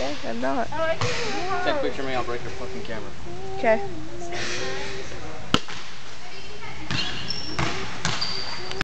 Okay, I'm not. Take a picture of me, I'll break your fucking camera. Okay.